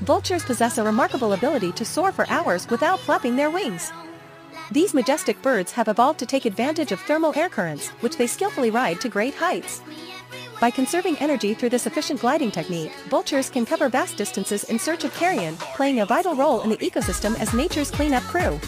Vultures possess a remarkable ability to soar for hours without flapping their wings. These majestic birds have evolved to take advantage of thermal air currents, which they skillfully ride to great heights. By conserving energy through this efficient gliding technique, vultures can cover vast distances in search of carrion, playing a vital role in the ecosystem as nature's cleanup crew.